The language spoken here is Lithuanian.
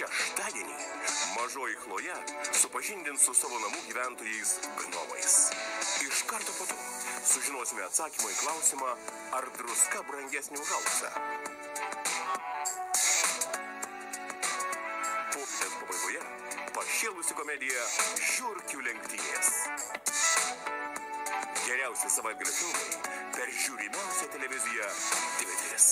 Šeštadienį mažoji Chloja supažindins su savo namų gyventojais gnomais. Iš karto po to sužinosime atsakymą į klausimą, ar druska brangesnė už auksą. Popietės pabaigoje pašėlusi komedija Žiūrkių lenktynės. Geriausi savaitgalio filmai per žiūrimiausią televiziją TV3.